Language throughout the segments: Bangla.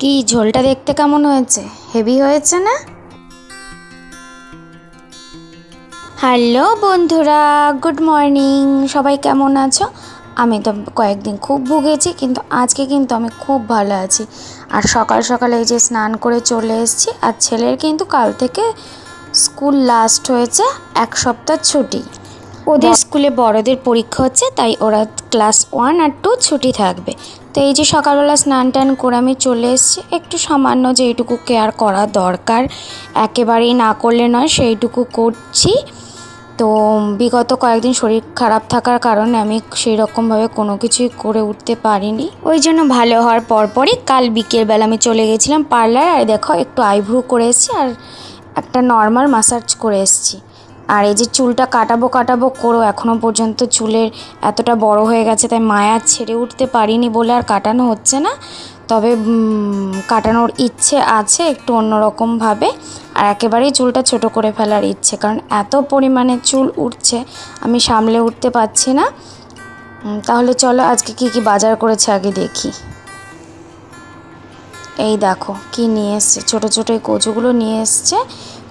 কি ঝোলটা দেখতে কেমন হয়েছে? হেভি হয়েছে না? হ্যালো বন্ধুরা গুড মর্নিং সবাই কেমন আছো? আমি তো কয়েকদিন খুব ভুগেছি কিন্তু আজকে কিন্তু আমি খুব ভালো আছি। আর সকাল সকালে এই যে স্নান করে চলে এসেছি আর ছেলের কিন্তু কাল থেকে স্কুল লাস্ট হয়েছে এক সপ্তাহ ছুটি। ওদের স্কুলে বড়দের পরীক্ষা হচ্ছে তাই ওরা ক্লাস ওয়ান আর টু ছুটি থাকবে। তো এই যে সকালবেলা স্নান টান করে আমি চলে এসেছি। একটু সামান্য যেইটুকু কেয়ার করা দরকার। একেবারেই না করলে নয়, সেইটুকু করছি। তো বিগত কয়েকদিন শরীর খারাপ থাকার কারণে আমি সেই রকমভাবে কোনো কিছুই করে উঠতে পারিনি। ওই জন্য ভালো হওয়ার পরপরই কাল বিকেলবেলা আমি চলে গেছিলাম পার্লার। আর দেখো, একটু আইভ্রু করে এসেছি আর একটা নর্মাল মাসাজ করে এসেছি। আর এই যে চুলটা কাটাবো কাটাবো করো এখনও পর্যন্ত চুলের এতটা বড় হয়ে গেছে, তাই মায়া ছেড়ে উঠতে পারিনি বলে আর কাটানো হচ্ছে না। তবে কাটানোর ইচ্ছে আছে একটু অন্যরকমভাবে আর একেবারেই চুলটা ছোট করে ফেলার ইচ্ছে, কারণ এত পরিমাণে চুল উঠছে, আমি সামলে উঠতে পারছি না। তাহলে চলো আজকে কি কি বাজার করেছে আগে দেখি। এই দেখো, কি নিয়ে এসছে, ছোটো ছোটো এই কচুগুলো নিয়ে এসছে।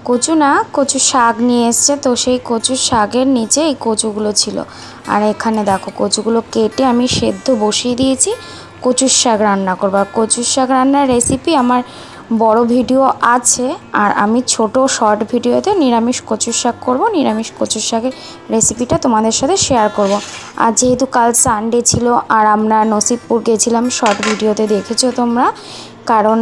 কচু না, কচু শাক নিয়ে এসছে। তো সেই কচু শাকের নিচে এই কচুগুলো ছিল। আর এখানে দেখো, কচুগুলো কেটে আমি সেদ্ধ বসিয়ে দিয়েছি। কচুর শাক রান্না করব। আর কচুর শাক রান্নার রেসিপি আমার বড় ভিডিও আছে। আর আমি ছোট শর্ট ভিডিওতে নিরামিষ কচুর শাক করব। নিরামিষ কচুর শাকের রেসিপিটা তোমাদের সাথে শেয়ার করব। আর যেহেতু কাল সানডে ছিল, আর আমরা নসিবপুর গেছিলাম শর্ট ভিডিওতে দেখেছ তোমরা কারণ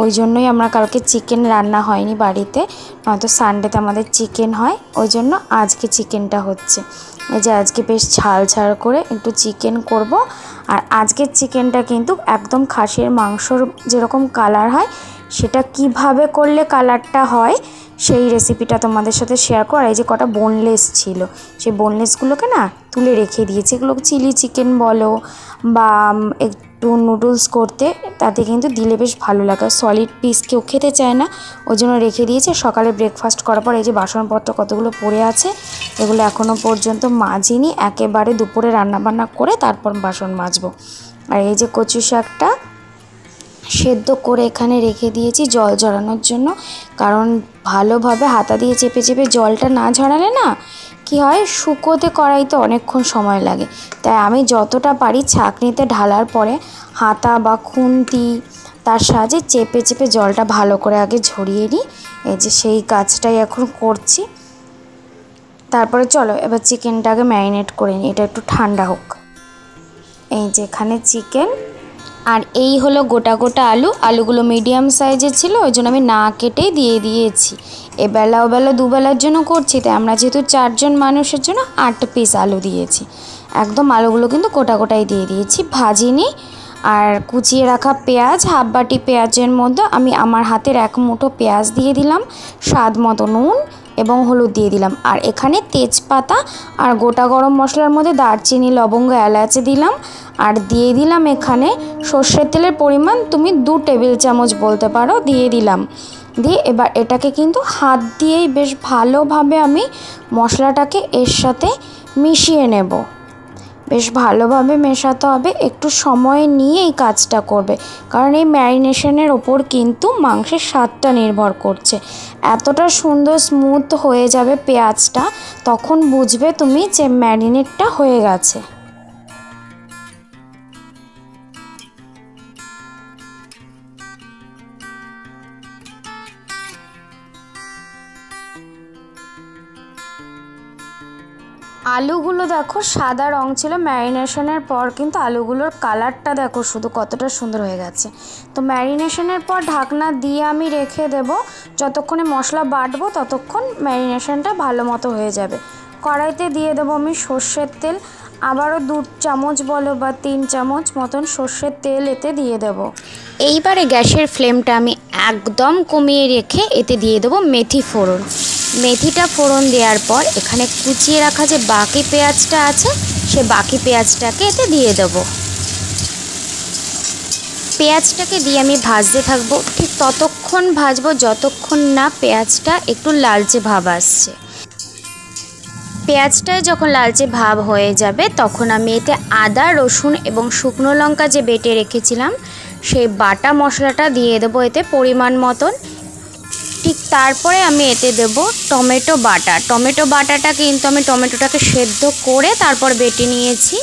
ওই জন্যই আমরা কালকে চিকেন রান্না হয়নি বাড়িতে, নয়তো সানডেতে আমাদের চিকেন হয়, ওই জন্য আজকে চিকেনটা হচ্ছে। এই যে আজকে বেশ ঝাল ঝাল করে একটু চিকেন করব, আর আজকের চিকেনটা কিন্তু একদম খাসির মাংসর যেরকম কালার হয়, সেটা কীভাবে করলে কালারটা হয়, সেই রেসিপিটা তোমাদের সাথে শেয়ার করা এই যে কটা বোনলেস ছিল, সেই বোনলেসগুলোকে না তুলে রেখে দিয়েছি। এগুলো চিলি চিকেন বলো, বা একটু নুডলস করতে, তাতে কিন্তু দিলে বেশ ভালো লাগে। সলিড পিস কেউ খেতে চায় না, ওই জন্য রেখে দিয়েছে। সকালে ব্রেকফাস্ট করার পর এই যে বাসনপত্র কতগুলো পড়ে আছে, এগুলো এখনও পর্যন্ত মাজিনি। একেবারে দুপুরে রান্নাবান্না করে তারপর বাসন মাজবো। আর এই যে কচু শাকটা সেদ্ধ করে এখানে রেখে দিয়েছি জল ঝরানোর জন্য। কারণ ভালোভাবে হাতা দিয়ে চেপে চেপে জলটা না ঝরালে না কি হয়? শুকোতে কড়াইতে অনেকক্ষণ সময় লাগে। তাই আমি যতটা পারি ছাঁকনিতে ঢালার পরে হাতা বা খুন্তি তার সাহায্যে চেপে চেপে জলটা ভালো করে আগে ঝরিয়ে নিই। এই যে সেই কাজটাই এখন করছি। তারপরে চলো, এবার চিকেনটাকে ম্যারিনেট করে নিই। এটা একটু ঠান্ডা হোক। এই যে এখানে চিকেন। আর এই হলো গোটা গোটা আলু। আলুগুলো মিডিয়াম সাইজের ছিল, ওই জন্য আমি না কেটেই দিয়ে দিয়েছি। এবেলা ওবেলা দুবেলার জন্য করছি তাই আমরা যেহেতু চারজন মানুষের জন্য আট পিস আলু দিয়েছি। একদম আলুগুলো কিন্তু গোটা কোটাই দিয়ে দিয়েছি। ভাজিনি আর কুচিয়ে রাখা পেঁয়াজ, হাফ বাটি পেঁয়াজের মধ্যে আমি আমার হাতের এক মুঠো পেঁয়াজ দিয়ে দিলাম, স্বাদ মতো নুন এবং হলুদ দিয়ে দিলাম। আর এখানে তেজপাতা আর গোটা গরম মশলার মধ্যে দারচিনি, লবঙ্গ, এলাচি দিলাম। আর দিয়ে দিলাম এখানে সর্ষের তেলের পরিমাণ তুমি দু টেবিল চামচ বলতে পারো, দিয়ে দিলাম। দিয়ে এবার এটাকে কিন্তু হাত দিয়েই বেশ ভালোভাবে আমি মশলাটাকে এর সাথে মিশিয়ে নেব। বেশ ভালোভাবে মেশাতে হবে, একটু সময় নিয়ে এই কাজটা করবে, কারণ এই ম্যারিনেশনের ওপর কিন্তু মাংসের স্বাদটা নির্ভর করছে। এতটা সুন্দর স্মুথ হয়ে যাবে পেঁয়াজটা, তখন বুঝবে তুমি যে ম্যারিনেটটা হয়ে গেছে। আলুগুলো দেখো, সাদা রং ছিল, ম্যারিনেশনের পর কিন্তু আলুগুলোর কালারটা দেখো শুধু কতটা সুন্দর হয়ে গেছে। তো ম্যারিনেশনের পর ঢাকনা দিয়ে আমি রেখে দেব, যতক্ষণে মশলা বাটবো ততক্ষণ ম্যারিনেশনটা ভালো মতো হয়ে যাবে। কড়াইতে দিয়ে দেবো আমি সর্ষের তেল, আবারও দু চামচ বলো বা তিন চামচ মতন সর্ষের তেল এতে দিয়ে দেব। এইবারে গ্যাসের ফ্লেমটা আমি একদম কমিয়ে রেখে এতে দিয়ে দেবো মেথি ফোড়ন। মেথিটা ফোড়ন দেওয়ার পর এখানে কুচিয়ে রাখা যে বাকি পেঁয়াজটা আছে, সে বাকি পেঁয়াজটাকে এতে দিয়ে দেবো। পেঁয়াজটাকে দিয়ে আমি ভাজতে থাকব। ঠিক ততক্ষণ ভাজবো যতক্ষণ না পেঁয়াজটা একটু লালচে ভাব আসছে। পেঁয়াজটায় যখন লালচে ভাব হয়ে যাবে, তখন আমি এতে আদা, রসুন এবং শুকনো লঙ্কা যে বেটে রেখেছিলাম, সেই বাটা মশলাটা দিয়ে দেবো এতে পরিমাণ মতন। ঠিক তারপরে আমি এতে দেব টমেটো বাটা। টমেটো বাটাটা কিন্তু আমি টমেটোটাকে সেদ্ধ করে তারপর বেটে নিয়েছি।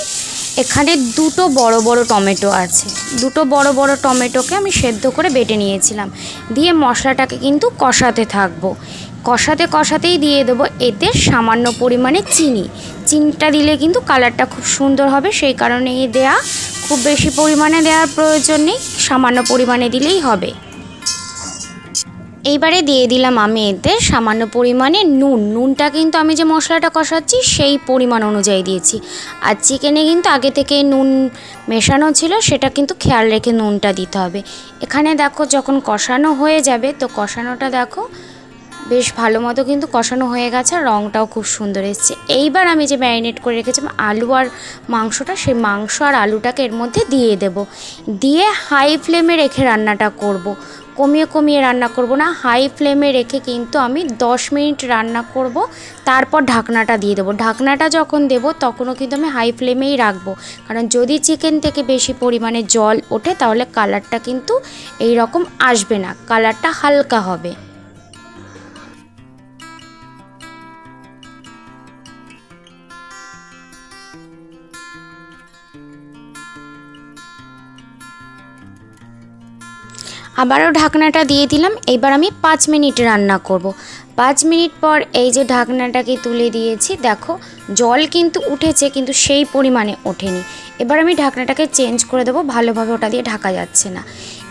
এখানে দুটো বড় বড় টমেটো আছে। দুটো বড় বড় টমেটোকে আমি সেদ্ধ করে বেটে নিয়েছিলাম। দিয়ে মশলাটাকে কিন্তু কষাতে থাকব। কষাতে কষাতেই দিয়ে দেবো এতে সামান্য পরিমাণে চিনি। চিনিটা দিলে কিন্তু কালারটা খুব সুন্দর হবে, সেই কারণে দেয়া। খুব বেশি পরিমাণে দেওয়ার প্রয়োজন নেই, সামান্য পরিমাণে দিলেই হবে। এইবারে দিয়ে দিলাম আমি এতে সামান্য পরিমাণে নুন। নুনটা কিন্তু আমি যে মশলাটা কষাচ্ছি, সেই পরিমাণ অনুযায়ী দিয়েছি। আর চিকেনে কিন্তু আগে থেকে নুন মেশানো ছিল, সেটা কিন্তু খেয়াল রেখে নুনটা দিতে হবে। এখানে দেখো যখন কষানো হয়ে যাবে, তো কষানোটা দেখো বেশ ভালো মতো কিন্তু কষানো হয়ে গেছে, আর রঙটাও খুব সুন্দর এসছে। এইবার আমি যে ম্যারিনেট করে রেখেছিলাম আলু আর মাংসটা, সেই মাংস আর আলুটাকে এর মধ্যে দিয়ে দেব। দিয়ে হাই ফ্লেমে রেখে রান্নাটা করব। কমিয়ে কমিয়ে রান্না করব না হাই ফ্লেমে রেখে কিন্তু আমি 10 মিনিট রান্না করব, তারপর ঢাকনাটা দিয়ে দেবো। ঢাকনাটা যখন দেব, তখনও কিন্তু আমি হাই ফ্লেমেই রাখব। কারণ যদি চিকেন থেকে বেশি পরিমাণে জল ওঠে, তাহলে কালারটা কিন্তু এই রকম আসবে না কালারটা হালকা হবে। আবারও ঢাকনাটা দিয়ে দিলাম। এবার আমি পাঁচ মিনিট রান্না করব। পাঁচ মিনিট পর এই যে ঢাকনাটাকে তুলে দিয়েছি, দেখো জল কিন্তু উঠেছে, কিন্তু সেই পরিমাণে ওঠেনি। এবার আমি ঢাকনাটাকে চেঞ্জ করে দেবো, ভালোভাবে ওটা দিয়ে ঢাকা যাচ্ছে না।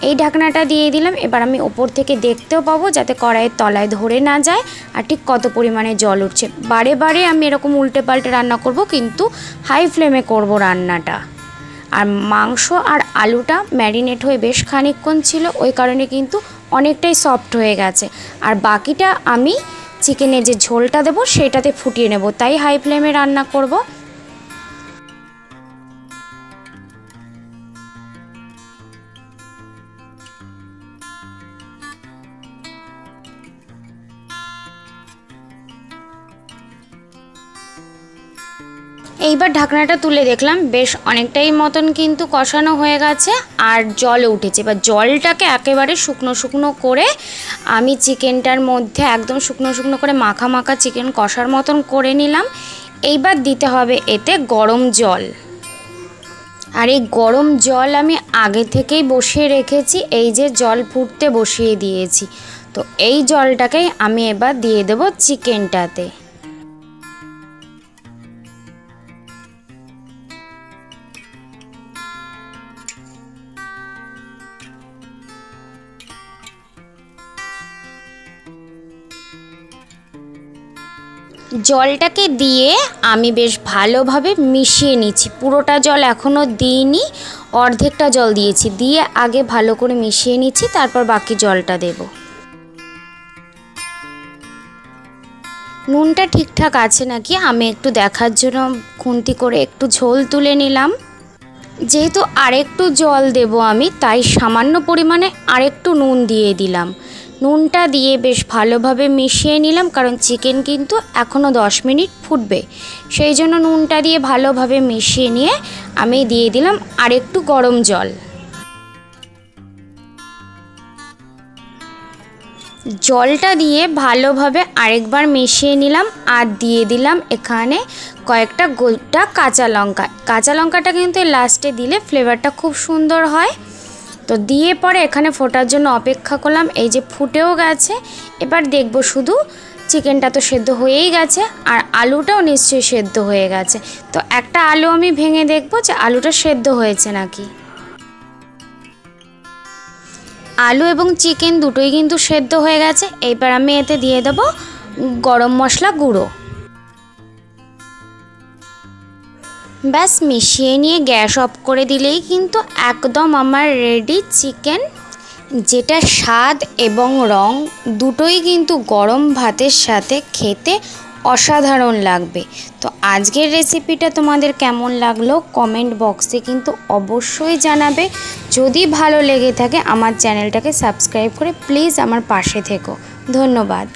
এই ঢাকনাটা দিয়ে দিলাম, এবার আমি ওপর থেকে দেখতেও পাবো যাতে কড়াইয়ের তলায় ধরে না যায় আর ঠিক কত পরিমাণে জল উঠছে। বারে বারে আমি এরকম উল্টে পাল্টে রান্না করব, কিন্তু হাই ফ্লেমে করব রান্নাটা। আর মাংস আর আলুটা ম্যারিনেট হয়ে বেশ খানিকক্ষণ ছিল, ওই কারণে কিন্তু অনেকটাই সফট হয়ে গেছে। আর বাকিটা আমি চিকেনের যে ঝোলটা দেবো, সেটাতে ফুটিয়ে নেব। তাই হাই ফ্লেমে রান্না করব। এইবার ঢাকনাটা তুলে দেখলাম, বেশ অনেকটাই মতন কিন্তু কষানো হয়ে গেছে আর জল উঠেছে। এবার জলটাকে একেবারে শুকনো শুকনো করে আমি চিকেনটার মধ্যে একদম শুকনো শুকনো করে মাখা মাখা চিকেন কষার মতন করে নিলাম। এইবার দিতে হবে এতে গরম জল। আর এই গরম জল আমি আগে থেকেই বসিয়ে রেখেছি, এই যে জল ফুটতে বসিয়ে দিয়েছি। তো এই জলটাকেই আমি এবার দিয়ে দেবো চিকেনটাতে। জলটাকে দিয়ে আমি বেশ ভালোভাবে মিশিয়ে নিচ্ছি। পুরোটা জল এখনও দিইনি, অর্ধেকটা জল দিয়েছি। দিয়ে আগে ভালো করে মিশিয়ে নিচ্ছি, তারপর বাকি জলটা দেব। নুনটা ঠিকঠাক আছে নাকি? আমি একটু দেখার জন্য খুন্তি করে একটু ঝোল তুলে নিলাম। যেহেতু আরেকটু জল দেব আমি, তাই সামান্য পরিমাণে আরেকটু নুন দিয়ে দিলাম। নুনটা দিয়ে বেশ ভালোভাবে মিশিয়ে নিলাম, কারণ চিকেন কিন্তু এখনও দশ মিনিট ফুটবে। সেই জন্য নুনটা দিয়ে ভালোভাবে মিশিয়ে নিয়ে আমি দিয়ে দিলাম আরেকটু গরম জল। জলটা দিয়ে ভালোভাবে আরেকবার মিশিয়ে নিলাম আর দিয়ে দিলাম এখানে কয়েকটা গোটা কাঁচা লঙ্কা। কাঁচা লঙ্কাটা কিন্তু লাস্টে দিলে ফ্লেভারটা খুব সুন্দর হয়। তো দিয়ে পরে এখানে ফোটার জন্য অপেক্ষা করলাম। এই যে ফুটেও গেছে, এবার দেখব শুধু চিকেনটা তো সেদ্ধ হয়েই গেছে আর আলুটাও নিশ্চয়ই সেদ্ধ হয়ে গেছে। তো একটা আলু আমি ভেঙে দেখব যে আলুটা সেদ্ধ হয়েছে নাকি। আলু এবং চিকেন দুটোই কিন্তু সেদ্ধ হয়ে গেছে। এইবার আমি এতে দিয়ে দেবো গরম মশলা গুঁড়ো। ব্যাস, মিশিয়ে নিয়ে গ্যাস অফ করে দিলেই কিন্তু একদম আমার রেডি চিকেন। যেটা স্বাদ এবং রং দুটোই কিন্তু গরম ভাতের সাথে খেতে অসাধারণ লাগবে। তো আজকের রেসিপিটা তোমাদের কেমন লাগল কমেন্ট বক্সে কিন্তু অবশ্যই জানাবে। যদি ভালো লেগে থাকে, আমার চ্যানেলটাকে সাবস্ক্রাইব করে প্লিজ আমার পাশে থেকো। ধন্যবাদ।